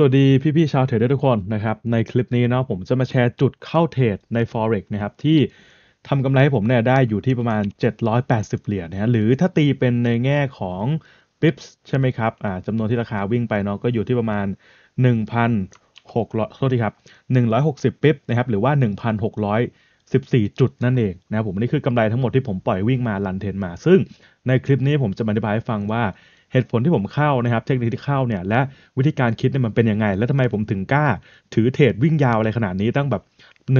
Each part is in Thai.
สวัสดีพี่ๆชาวเทรดเดอร์ทุกคนนะครับในคลิปนี้เนาะผมจะมาแชร์จุดเข้าเทรดใน Forex นะครับที่ทำกำไรให้ผมเนี่ยได้อยู่ที่ประมาณ 780 เหรียญนะฮะหรือถ้าตีเป็นในแง่ของ pips ใช่ไหมครับอ่าจำนวนที่ราคาวิ่งไปเนาะก็อยู่ที่ประมาณ 1,600โทษทีครับ 160 pip นะครับหรือว่า 1,614 จุดนั่นเองนะครับผมนี่คือกำไรทั้งหมดที่ผมปล่อยวิ่งมา run เทรนด์มา ซึ่งในคลิปนี้ผมจะอธิบายให้ฟังว่า เหตุผลที่ผมเข้านะครับ เทคนิคที่เข้าเนี่ยและวิธีการคิดเนี่ยมันเป็นยังไง แล้วทำไมผมถึงกล้า ถือเทรดวิ่งยาวอะไรขนาดนี้ตั้งแบบ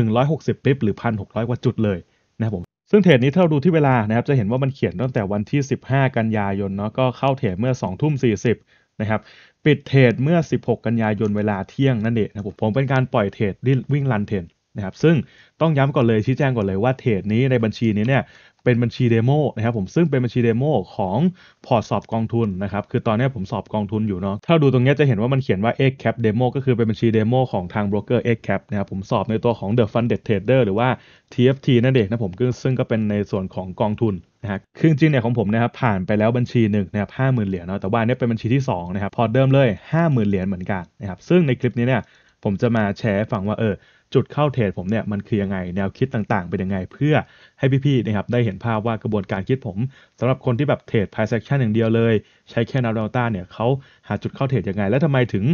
160ปิปหรือ 1,600 กว่าจุดเลยนะครับผมซึ่งเทรดนี้ถ้าเราดูที่เวลานะครับจะเห็นว่ามันเขียนตั้งแต่วันที่ 15 กันยายนเนาะก็เข้าเทรดเมื่อ2ทุ่ม40นะครับปิดเทรดเมื่อ 16 กันยายนเวลาเที่ยงนั่นเองนะครับผมผมเป็นการปล่อยเทรดวิ่งรันเทรดนะครับซึ่งต้องย้ำก่อนเลยชี้แจงก่อนเลยว่าเทรดนี้ในบัญชีนี้เนี่ย เป็นบัญชี demo นะครับผมซึ่งเป็นบัญชี demo ของพอร์ตสอบกองทุนนะครับคือตอนนี้ผมสอบกองทุนอยู่เนาะถ้าดูตรงนี้จะเห็นว่ามันเขียนว่า X Cap Demo ก็คือเป็นบัญชี demo ของทางโบรกเกอร์ X Cap นะครับผมสอบในตัวของ The Funded Trader หรือว่า TFT นั่นเองนะผมซึ่งก็เป็นในส่วนของกองทุนนะฮะคือจริงเนี่ยของผมนะครับผ่านไปแล้วบัญชีหนึ่งนะครับห้าหมื่นเหรียญเนาะแต่ว่าเนี่ยเป็นบัญชีที่2นะครับพอร์ตเดิมเลย 50,000 เหรียญเหมือนกันนะครับซึ่งในคลิปนี้เนี่ยผมจะมาแชร์ฟังว่าเออ จุดเข้าเทรดผมเนี่ยมันคือยังไงแนวคิดต่างๆเป็นยังไง เพื่อให้พี่ๆนะครับได้เห็นภาพว่ากระบวนการคิดผมสำหรับคนที่แบบเทรด price action อย่างเดียวเลย ใช้แค่นาดอลต้าเนี่ยเขาหาจุดเข้าเทรดยังไง และทำไมถึง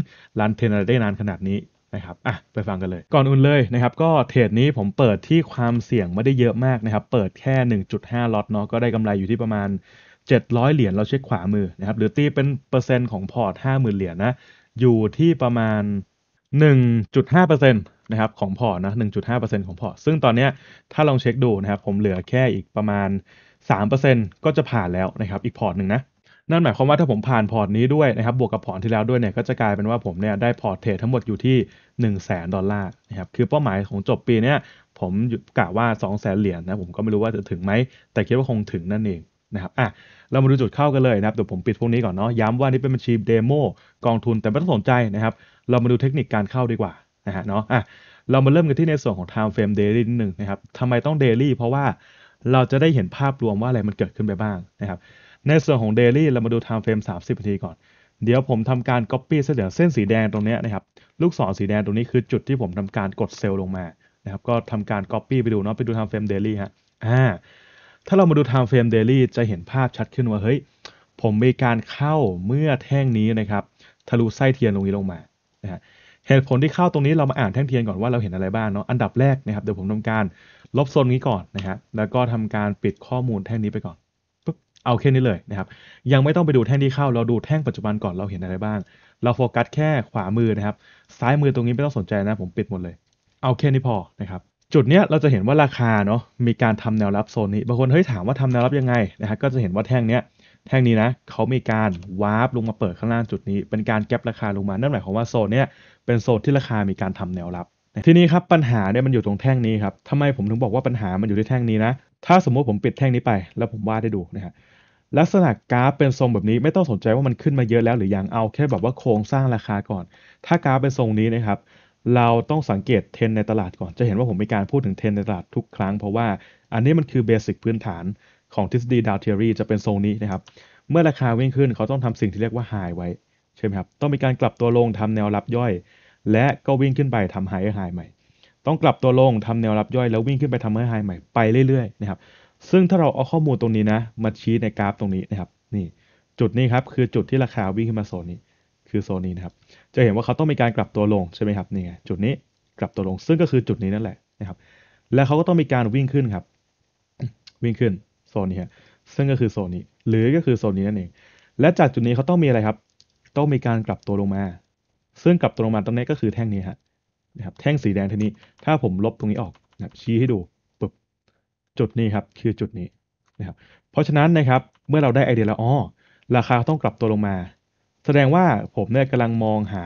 run เทรนด์ได้นานขนาดนี้นะครับอะไปฟังกันเลย ก่อนอื่นเลยนะครับ ก็เทรดนี้ผมเปิดที่ความเสี่ยงไม่ได้เยอะมากนะครับ เปิดแค่ 1.5 ล็อตเนาะก็ได้กำไรอยู่ที่ประมาณ 700 เหรียญเราเช็คขวามือนะครับหรือตีเป็นเปอร์เซ็นต์ของพอร์ต 50,000 เหรียญนะอยู่ที่ประมาณ 1.5%นะครับของพอร์ตนะ 1.5%ของพอร์ต ซึ่งตอนนี้ถ้าลองเช็คดูนะครับ ผมเหลือแค่อีกประมาณ 3%ก็จะผ่านแล้วนะครับ อีกพอร์ตหนึ่งนะ นั่นหมายความว่าถ้าผมผ่านพอร์ตนี้ด้วยนะครับ บวกกับพอร์ตที่แล้วด้วยเนี่ย ก็จะกลายเป็นว่าผมเนี่ยได้พอร์ตเทรดทั้งหมดอยู่ที่1 0 0 0 0แสนดอลลาร์นะครับ คือเป้าหมายของจบปีเนี้ยผมกะว่า 2 0 0แสนเหรียญนะ ผมก็ไม่รู้ว่าจะถึงไหม แต่คิดว่าคงถึงนั่นเอง นะครับอะเรามาดูจุดเข้ากันเลยนะครับเดี๋ยวผมปิดพวกนี้ก่อนเนาะย้ำว่านี่เป็นบัญชีเดโมกองทุนแต่ไม่ต้องสนใจนะครับ เรามาดูเทคนิคการเข้าดีกว่านะฮะเนาะอะเรามาเริ่มกันที่ในส่วนของ time frame daily นิดนึงนะครับทำไมต้อง daily เพราะว่าเราจะได้เห็นภาพรวมว่าอะไรมันเกิดขึ้นไปบ้างนะครับ ในส่วนของ daily เรามาดู time frame 30นาทีก่อน เดี๋ยวผมทำการ copy เส้นเดี๋ยวเส้นสีแดงตรงนี้นะครับ ลูกศรสีแดงตรงนี้คือจุดที่ผมทำการกดเซลล์ลงมานะครับ ก็ทำการ copy ไปดูเนาะไปดู time frame daily ฮะ อ่า ถ้าเรามาดู time frame daily จะเห็นภาพชัดขึ้นว่าเฮ้ยผมมีการเข้าเมื่อแท่งนี้นะครับทะลุไส้เทียนตรงนี้ลงมานะฮะเหตุผลที่เข้าตรงนี้เรามาอ่านแท่งเทียนก่อนว่าเราเห็นอะไรบ้างเนาะอันดับแรกนะครับเดี๋ยวผมทำการลบโซนนี้ก่อนนะฮะแล้วก็ทำการปิดข้อมูลแท่งนี้ไปก่อนปุ๊บเอาแค่นี้เลยนะครับ ยังไม่ต้องไปดูแท่งที่เข้าเราดูแท่งปัจจุบันก่อนเราเห็นอะไรบ้าง เราโฟกัสแค่ขวามือนะครับ ซ้ายมือตรงนี้ไม่ต้องสนใจนะ ผมปิดหมดเลย เอาแค่นี้พอนะครับ จุดเนี้ยเราจะเห็นว่าราคาเนาะมีการทำแนวรับโซนนี้บางคนเฮ้ยถามว่าทำแนวรับยังไงนะฮะก็จะเห็นว่าแท่งเนี้ยแท่งนี้นะเขามีการวาร์ปลงมาเปิดข้างล่างจุดนี้ เป็นการแก็บราคาลงมานั่นหมายความว่าโซนเนี้ยเป็นโซนที่ราคามีการทำแนวรับทีนี้ครับปัญหาเนี่ยมันอยู่ตรงแท่งนี้ครับทำไมผมถึงบอกว่าปัญหามันอยู่ที่แท่งนี้นะ ถ้าสมมติผมปิดแท่งนี้ไป แล้วผมวาดให้ดูนะฮะลักษณะกราฟเป็นทรงแบบนี้ไม่ต้องสนใจว่ามันขึ้นมาเยอะแล้วหรือยังเอาแค่แบบว่าโครงสร้างราคาก่อน ถ้ากราฟเป็นทรงนี้นะครับ เราต้องสังเกตเทรนด์ในตลาดก่อน จะเห็นว่าผมมีการพูดถึงเทรนด์ในตลาดทุกครั้ง เพราะว่าอันนี้มันคือ basic พื้นฐานของทฤษฎี Dow Theory จะเป็นทรงนี้นะครับ เมื่อราคาวิ่งขึ้นเขาต้องทำสิ่งที่เรียกว่า high ไว้ใช่ไหมครับ ต้องมีการกลับตัวลงทำแนวรับย่อย และก็วิ่งขึ้นไปทำ high high ใหม่ ต้องกลับตัวลงทำแนวรับย่อย แล้ววิ่งขึ้นไปทำ high ใหม่ไปเรื่อยๆนะครับ ซึ่งถ้าเราเอาข้อมูลตรงนี้นะมาชี้ในกราฟตรงนี้นะครับ นี่ จุดนี้ครับคือจุดที่ราคาวิ่งขึ้นมาโซนนี้ คือโซนนี้นะครับ จะเห็นว่าเขาต้องมีการกลับตัวลงใช่ไหมครับนี่ไงจุดนี้กลับตัวลงซึ่งก็คือจุดนี้นั่นแหละนะครับ แล้วเขาก็ต้องมีการวิ่งขึ้นครับ วิ่งขึ้นโซนนี้ฮะซึ่งก็คือโซนนี้ หรือก็คือโซนนี้นั่นเอง และจากจุดนี้เขาต้องมีอะไรครับ ต้องมีการกลับตัวลงมา ซึ่งกลับตัวลงมาตรงนี้ก็คือแท่งนี้ฮะนะครับแท่งสีแดงทีนี้ ถ้าผมลบตรงนี้ออกนะชี้ให้ดูปุ๊บจุดนี้ครับคือจุดนี้นะครับเพราะฉะนั้นนะครับเมื่อเราได้ไอเดียแล้วอ๋อราคาต้องกลับตัวลงมา แสดงว่าผมเนี่ยกำลังมองหา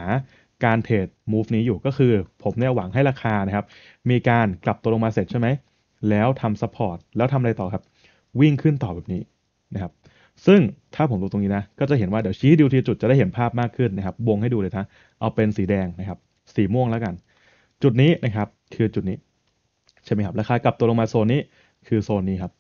การเทรด move นี้อยู่ก็คือ ผมเนี่ยหวังให้ราคานะครับ มีการกลับตัวลงมาเสร็จใช่ไหม แล้วทำ support แล้วทำอะไรต่อครับ วิ่งขึ้นต่อแบบนี้นะครับ ซึ่งถ้าผมดูตรงนี้นะ ก็จะเห็นว่าเดี๋ยวชี้ดูทีจุดจะได้เห็นภาพมากขึ้นนะครับ วงให้ดูเลยนะ เอาเป็นสีแดงนะครับ สีม่วงแล้วกัน จุดนี้นะครับคือจุดนี้ใช่ไหมครับ ราคากลับตัวลงมาโซนนี้คือโซนนี้ครับ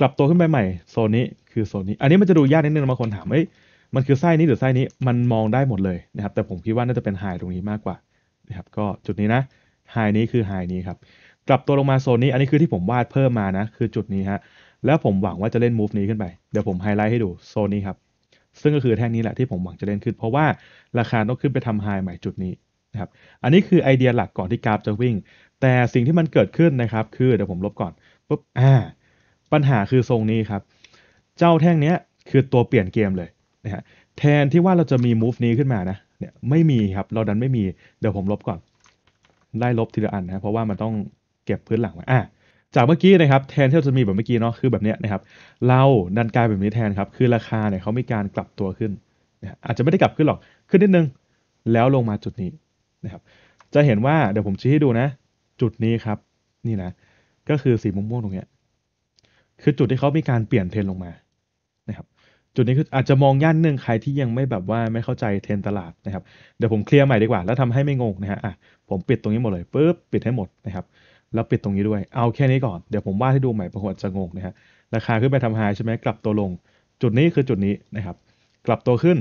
กลับตัวขึ้นไปใหม่โซนนี้คือโซนนี้ อันนี้มันจะดูยากนิดนึงบางคนถามเอ้ย มันคือไส้นี้หรือไส้นี้มันมองได้หมดเลยนะครับ แต่ผมคิดว่าน่าจะเป็นไฮตรงนี้มากกว่านะครับก็จุดนี้นะไฮนี้คือไฮนี้ครับกลับตัวลงมาโซนนี้อันนี้คือที่ผมวาดเพิ่มมานะคือจุดนี้ฮะแล้วผมหวังว่าจะเล่น move นี้ขึ้นไปเดี๋ยวผมไฮไลท์ให้ดูโซนนี้ครับซึ่งก็คือแท่งนี้แหละที่ผมหวังจะเล่นขึ้น เพราะว่าราคาต้องขึ้นไปทำไฮใหม่จุดนี้นะครับอันนี้คือไอเดียหลักก่อนที่กราฟจะวิ่ง แต่สิ่งที่มันเกิดขึ้นนะครับ คือเดี๋ยวผมลบก่อนปุ๊บอ่าปัญหาคือทรงนี้ครับ เจ้าแท่งเนี้ยคือตัวเปลี่ยนเกมเลย นะฮะแทนที่ว่าเราจะมี move นี้ขึ้นมานะเนี่ยไม่มีครับเราดันไม่มีเดี๋ยวผมลบก่อนไล่ลบทีละอันนะเพราะว่ามันต้องเก็บพื้นหลังไว้อะจากเมื่อกี้นะครับแทนที่เราจะมีแบบเมื่อกี้เนาะคือแบบเนี้ยนะครับเราดันกลายแบบนี้แทนครับคือราคาเนี่ยเขามีการกลับตัวขึ้นนะอาจจะไม่ได้กลับขึ้นหรอกขึ้นนิดนึงแล้วลงมาจุดนี้นะครับจะเห็นว่าเดี๋ยวผมชี้ให้ดูนะ จุดนี้ครับนี่นะก็คือสีม่วงๆตรงเนี้ยคือจุดที่เขามีการเปลี่ยนเทรนลงมา จุดนี้คืออาจจะมองย่านหนึ่งใครที่ยังไม่แบบว่าไม่เข้าใจเทรนตลาดนะครับ เดี๋ยวผมเคลียร์ใหม่ดีกว่า แล้วทำให้ไม่งงนะฮะอะผมปิดตรงนี้หมดเลยปุ๊บปิดให้หมดนะครับ แล้วปิดตรงนี้ด้วย เอาแค่นี้ก่อน เดี๋ยวผมวาดให้ดูใหม่บางคนอาจะงงนะฮะ ราคาขึ้นไปทำไฮใช่ไหมกลับตัวลง จุดนี้คือจุดนี้นะครับ กลับตัวขึ้น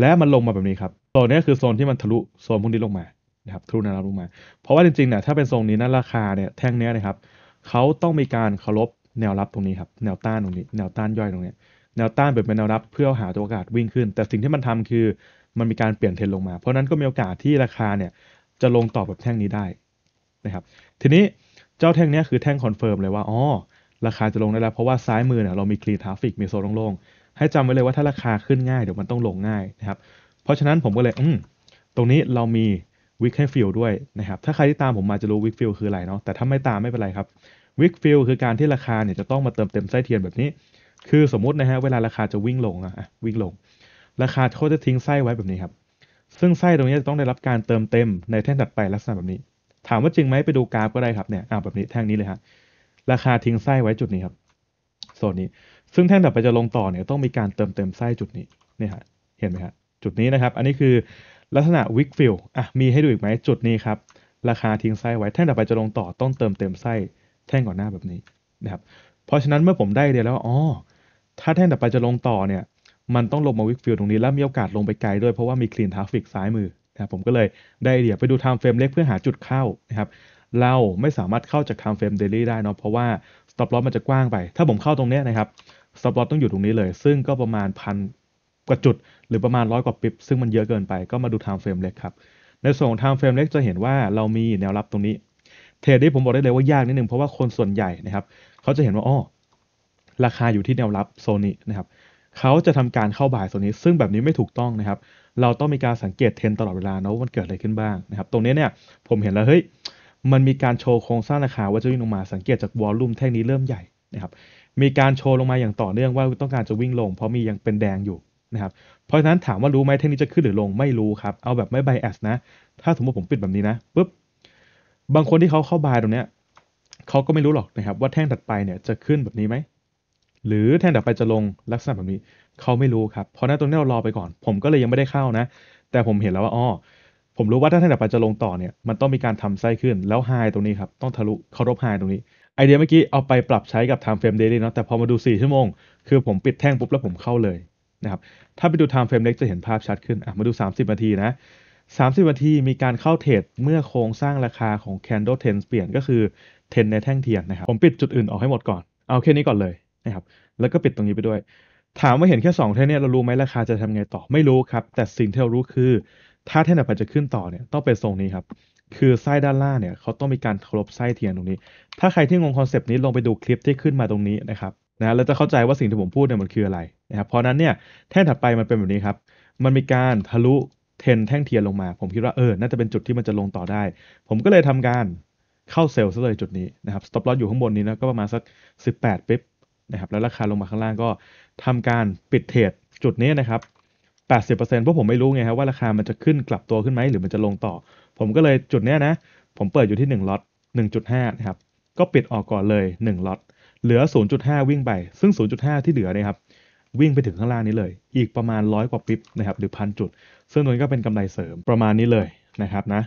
และมันลงมาแบบนี้ครับ โซนนี้คือโซนที่มันทะลุโซนพวกนี้ลงมานะครับทะลุแนวรับลงมา เพราะว่าจริงๆเนี่ยถ้าเป็นทรงนี้นะราคาเนี่ยแท่งนี้นะครับเขาต้องมีการเคารพแนวรับตรงนี้ครับ แนวต้านตรงนี้ แนวต้านย่อยตรงนี้ย แนวต้านเปิดเป็นแนวรับเพื่อหาตัวโอกาสวิ่งขึ้น แต่สิ่งที่มันทำคือมันมีการเปลี่ยนเทรนลงมา เพราะนั้นก็มีโอกาสที่ราคาเนี่ยจะลงต่อแบบแท่งนี้ได้นะครับทีนี้เจ้าแท่งนี้คือแท่ง confirm เลยว่าอ๋อราคาจะลงได้แล้วเพราะว่าซ้ายมือเนี่ยเรามี clean traffic มีโซนโล่งๆให้จำไว้เลยว่าถ้าราคาขึ้นง่ายเดี๋ยวมันต้องลงง่ายนะครับเพราะฉะนั้นผมก็เลยอืมตรงนี้เรามี wick ให้ fill ด้วยนะครับถ้าใครที่ตามผมมาจะรู้ wick fill คืออะไรเนาะแต่ถ้าไม่ตามไม่เป็นไรครับ wick fill คือการที่ราคาเนี่ยจะต้องมาเติมเต็มไส้เทียนแบบนี้ คือสมมตินะฮะเวลาราคาจะวิ่งลงอะอะวิ่งลง ราคาเขาจะทิ้งไส้ไว้แบบนี้ครับ ซึ่งไส้ตรงนี้จะต้องได้รับการเติมเต็มในแท่งถัดไปลักษณะแบบนี้ ถามว่าจริงไหมไปดูกราฟก็ได้ครับเนี่ยอ่าแบบนี้แท่งนี้เลยฮะราคาทิ้งไส้ไว้จุดนี้ครับโซนนี้ ซึ่งแท่งถัดไปจะลงต่อเนี่ยต้องมีการเติมเต็มไส้จุดนี้เนี่ยฮะเห็นไหมฮะจุดนี้นะครับ อันนี้คือลักษณะ wick fill อะมีให้ดูอีกไหมจุดนี้ครับราคาทิ้งไส้ไว้แท่งต่อไปจะลงต่อต้องเติมเต็มไส้แท่งก่อนหน้าแบบนี้นะครับเพราะฉะนั้นเมื่อผมได้ไอเดียแล้วอ๋อ ถ้าแท่งต่อไปจะลงต่อเนี่ย มันต้องลงมา wick fill ตรงนี้แล้วมีโอกาสลงไปไกลด้วยเพราะว่ามี clean traffic ซ้ายมือนะครับผมก็เลยได้ไอเดียไปดู time frame เล็กเพื่อหาจุดเข้านะครับเราไม่สามารถเข้าจาก time frame daily ได้เนาะเพราะว่า stop loss มันจะกว้างไป ถ้าผมเข้าตรงนี้นะครับ stop loss ต้องอยู่ตรงนี้เลย ซึ่งก็ประมาณพันกว่าจุด หรือประมาณร้อยกว่า pip ซึ่งมันเยอะเกินไปก็มาดู time frame เล็กครับในส่วนของ time frame เล็กจะเห็นว่าเรามีแนวรับตรงนี้เทรดนี้ผมบอกได้เลยว่ายากนิดนึงเพราะว่าคนส่วนใหญ่นะครับเขาจะเห็นว่าอ้อ ราคาอยู่ที่แนวรับโซนนี้นะครับเขาจะทำการเข้าบ่ายโซนนี้ ซึ่งแบบนี้ไม่ถูกต้องนะครับ เราต้องมีการสังเกตเทรนตลอดเวลานะว่ามันเกิดอะไรขึ้นบ้างนะครับ ตรงนี้เนี่ยผมเห็นแล้วเฮ้ยมันมีการโชว์โครงสร้างราคาว่าจะวิ่งลงมาสังเกตจากวอลลุ่มแท่งนี้เริ่มใหญ่นะครับมีการโชว์ลงมาอย่างต่อเนื่องว่าต้องการจะวิ่งลง เพราะมียังเป็นแดงอยู่นะครับเพราะฉะนั้นถามว่ารู้ไหมเทคนิคจะขึ้นหรือลงไม่รู้ครับเอาแบบไม่ไบแอสนะ ถ้าสมมติผมปิดแบบนี้นะปุ๊บบางคนที่เขาเข้าบายตรงเนี้ยเขาก็ไม่รู้หรอกนะครับว่าแท่งถัดไปเนี่ยจะขึ้นแบบนี้ไหม หรือแท่งถัดไปจะลงลักษณะแบบนี้เขาไม่รู้ครับเพราะนั้นตรงนี้เรารอไปก่อน ผมก็เลยยังไม่ได้เข้านะ แต่ผมเห็นแล้วว่าอ๋อผมรู้ว่าถ้าแท่งถัดไปจะลงต่อเนี่ยมันต้องมีการทำไส้ขึ้นแล้วไฮตรงนี้ครับต้องทะลุเคารพไฮตรงนี้ไอเดียเมื่อกี้เอาไปปรับใช้กับ time frame daily เนาะแต่พอมาดู 4 ชั่วโมง คือผมปิดแท่งปุ๊บแล้วผมเข้าเลยนะครับถ้าไปดู time frame เล็กจะเห็นภาพชัดขึ้นอะมาดู 30 นาทีนะ 30 นาทีมีการเข้าเทรดเมื่อโครงสร้างราคาของ candle 10 เปลี่ยนก็คือ 10 ในแท่งเทียนนะครับผมปิดจุดอื่นออกให้หมดก่อน เอาแค่นี้ก่อนเลย นะครับ แล้วก็ปิดตรงนี้ไปด้วย ถามว่าเห็นแค่2แท่งเนี้ยเรารู้ไหมราคาจะทำไงต่อไม่รู้ครับ แต่สิ่งที่เรารู้คือ ถ้าแท่งถัดไปจะขึ้นต่อเนี่ยต้องเป็นทรงนี้ครับคือไส้ด้านล่างเนี่ยเขาต้องมีการเคารพไส้เทียนตรงนี้ ถ้าใครที่งงคอนเซปต์นี้ลงไปดูคลิปที่ขึ้นมาตรงนี้นะครับนะแล้วจะเข้าใจว่าสิ่งที่ผมพูดเนี่ยมันคืออะไรนะครับเพราะนั้นเนี่ยแท่งถัดไปมันเป็นแบบนี้ครับ มันมีการทะลุเทนแท่งเทียนลงมา ผมคิดว่าเออ น่าจะเป็นจุดที่มันจะลงต่อได้ ผมก็เลยทำการเข้าเซลล์ซะเลยจุดนี้นะครับ stop loss อยู่ข้างบนนี้นะก็ประมาณสัก 18ปิ๊บ นะครับแล้วราคาลงมาข้างล่างก็ทำการปิดเทรดจุดนี้นะครับ 80%เพราะผมไม่รู้ไงครับว่าราคามันจะขึ้นกลับตัวขึ้นไหมหรือมันจะลงต่อ ผมก็เลยจุดเนี้ยนะ ผมเปิดอยู่ที่1ล็อต1.5นะครับก็ปิดออกก่อนเลย1ล็อตเหลือ 0.5 วิ่งไป ซึ่ง 0.5 ที่เหลือนี่ยครับวิ่งไปถึงข้างล่างนี้เลย อีกประมาณร้อยกว่าปิ๊บนะครับหรือพันจุด ซึ่งตรงนี้ก็เป็นกำไรเสริมประมาณนี้เลยนะครับนะ